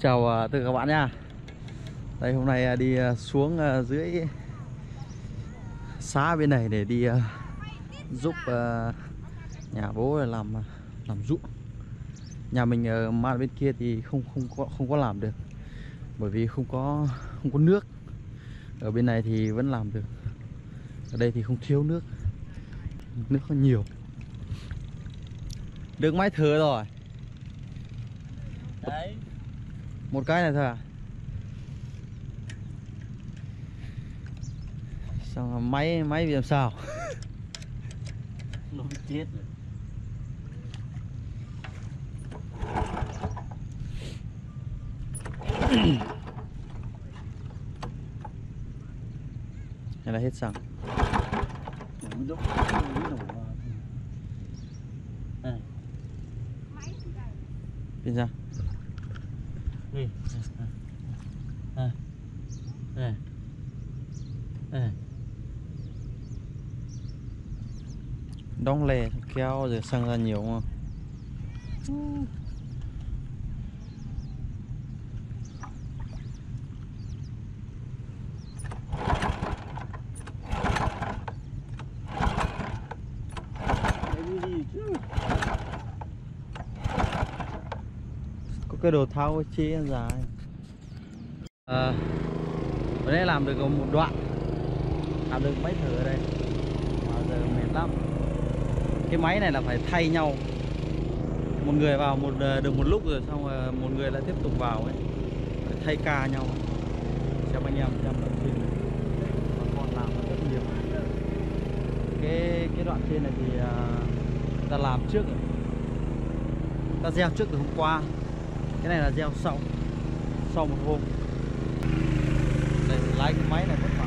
chào à, tất cả các bạn nha. Đây, hôm nay à, đi à, xuống dưới xã bên này để đi giúp nhà bố làm làm ruộng. Nhà mình ở mạn bên kia thì không không có không có làm được, Bởi vì không có không có nước. Ở bên này thì vẫn làm được. Ở đây thì không thiếu nước. Nước có nhiều. Được máy thừa rồi. Đấy. Một cái này thôi à? Xong rồi máy máy bị làm sao? Nó bị chết rồi. Hay là hết xăng. Đây, Bên ra đây, đây, đây. Đóng lè kéo rồi xăng ra nhiều không Đấy đi đi chứ. Có cái đồ thao chế dài à, Vừa làm được một đoạn. Làm được mấy thử ở đây. Mà giờ mệt lắm. Cái máy này là phải thay nhau. Một người vào một ờ, được một lúc rồi Xong rồi một người lại tiếp tục vào ấy. Phải thay ca nhau. Xem anh em xem đoạn trên này. Bà con làm rất nhiều. Cái cái đoạn trên này thì à, ta làm trước rồi. Ta gieo trước từ hôm qua cái này là gieo sau sau một hôm. Đây lái cái máy này mất.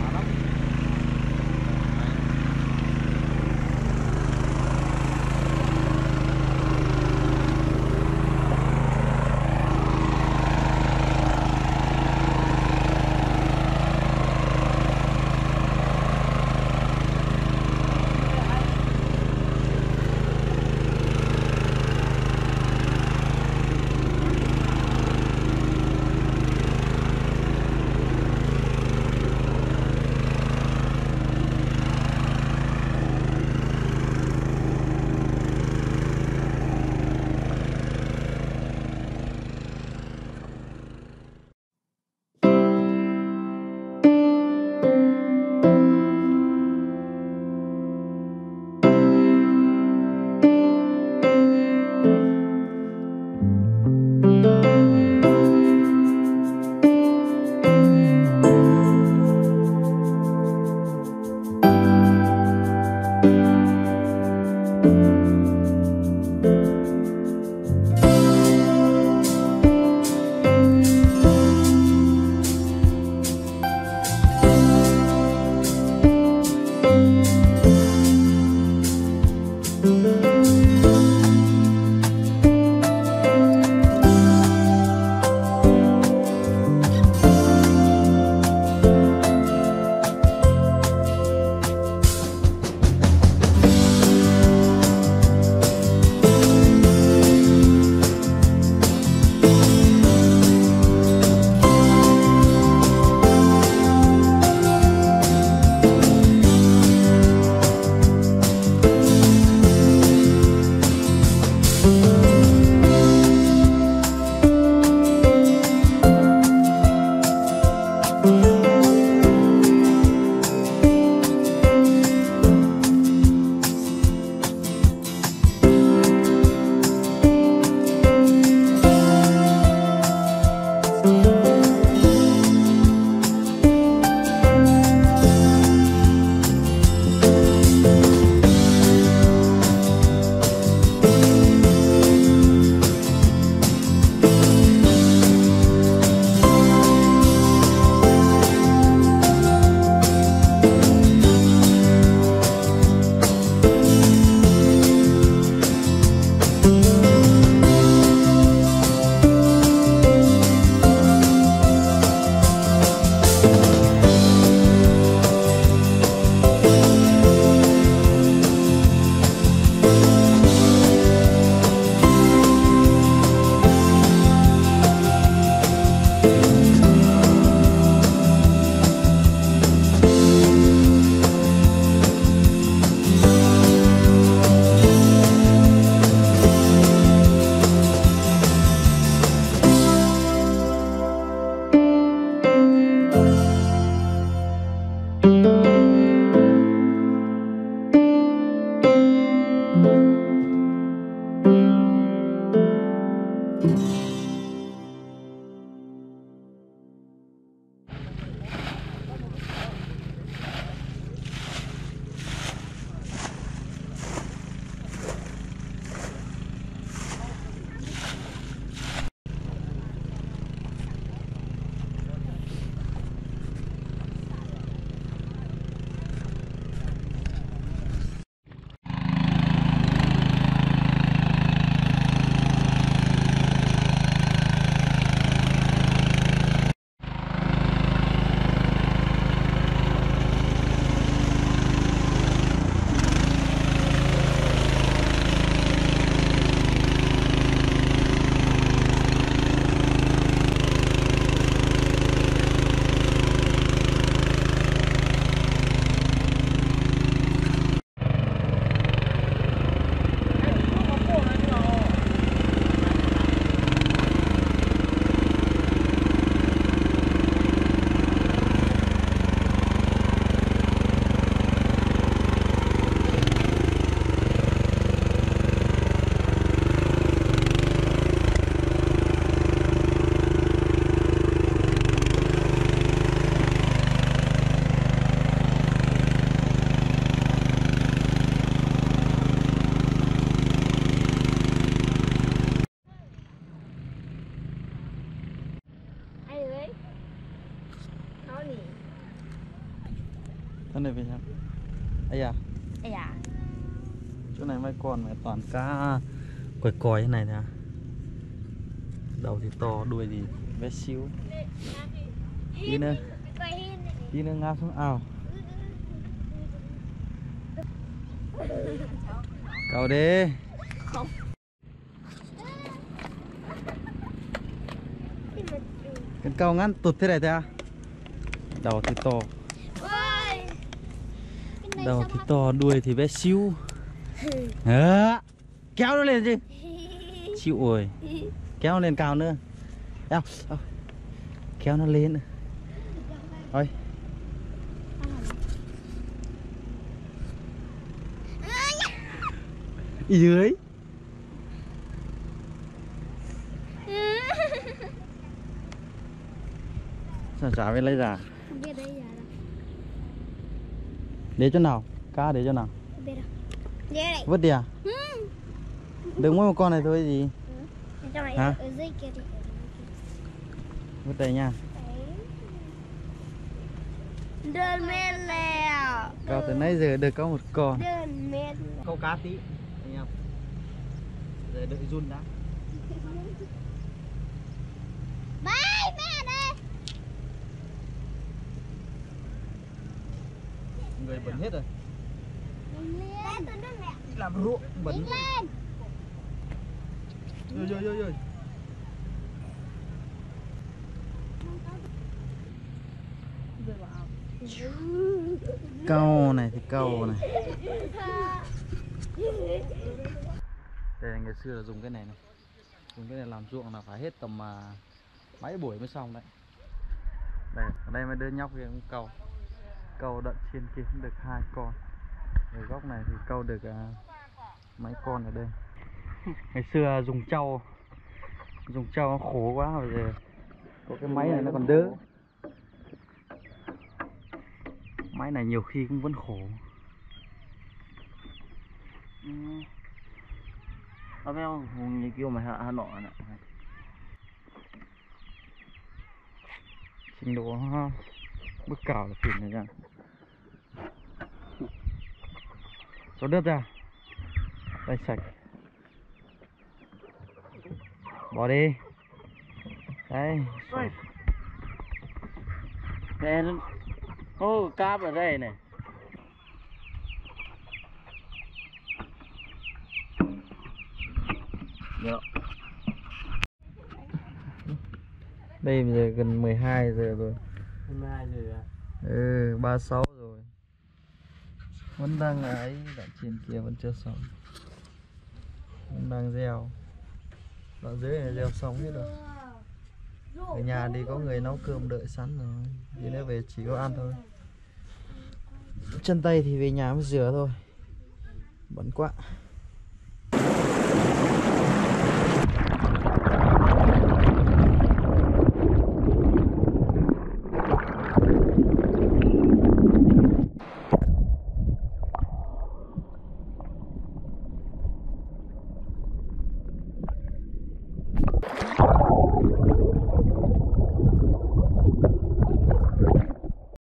Thân này về sao? Ây da, Ây da chỗ này mấy con mẹ toàn cá còi còi thế này nè. Đầu thì to, đuôi thì bé xíu. Tí nữa, tí nữa ngã xuống ao. Cầu đi. Không Cái cầu ngắn tụt thế này thế à? Đầu thì to, đầu thì to, đuôi thì bé xíu. Đó. Kéo nó lên chứ. Chịu rồi. Kéo nó lên cao nữa. Eo. Kéo nó lên. Thôi. Dưới. Sao chả phải lấy ra. Không biết giờ đâu Để chỗ nào? Cá để chỗ nào? Vứt đi à? Ừ. Đừng mỗi một con này thôi gì. Trong này Hả? ở dưới kia thì Vứt đây nha. Đơn men lèo Câu từ nãy giờ được có một con. Đơn men Câu cá tí. Anh em. Giờ đợi run đã. Bye mẹ đây Người bẩn hết rồi. Làm ruộng bẩn. Rồi rồi rồi rồi. Câu này thì câu này. Đây là ngày xưa là dùng cái này này. Dùng cái này làm ruộng là phải hết tầm à, mấy buổi mới xong đấy. Đây, ở đây mấy đứa nhóc kia cũng câu. Câu đợt trên kia cũng được hai con. Ở góc này thì câu được à, mấy con ở đây. Ngày xưa dùng trâu dùng trâu nó khổ quá bây giờ có cái máy này nó còn đỡ. Máy này nhiều khi cũng vẫn khổ. Nó phải không như kiểu mà Hà Nội nè. Trình độ ha bước cào là phìn này ra cho đất ra. Tay sạch. Bỏ đi. Đây nó Ô cáp ở đây này. Dạ đây bây giờ gần 12 giờ rồi. 22 giờ à? Ừ 36 rồi vẫn đang ấy, đoạn trên kia vẫn chưa xong. Vẫn đang gieo. Đoạn dưới này gieo xong hết rồi. Ở nhà đi có người nấu cơm đợi sẵn rồi. Đi nữa về chỉ có ăn thôi. Chân tay thì về nhà mới rửa thôi. Bẩn quá.